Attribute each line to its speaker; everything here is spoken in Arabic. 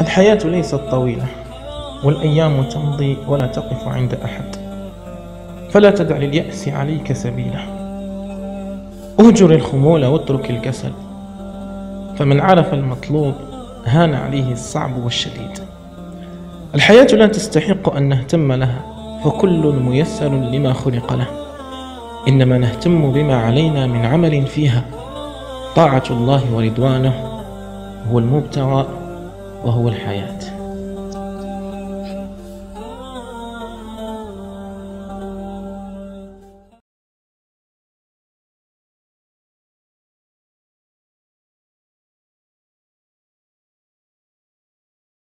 Speaker 1: الحياة ليست طويلة والأيام تمضي ولا تقف عند أحد. فلا تدع لليأس عليك سبيلا. أهجر الخمول واترك الكسل. فمن عرف المطلوب هان عليه الصعب والشديد. الحياة لا تستحق أن نهتم لها فكل ميسر لما خلق له. إنما نهتم بما علينا من عمل فيها. طاعة الله ورضوانه هو المبتغى وهو الحياة.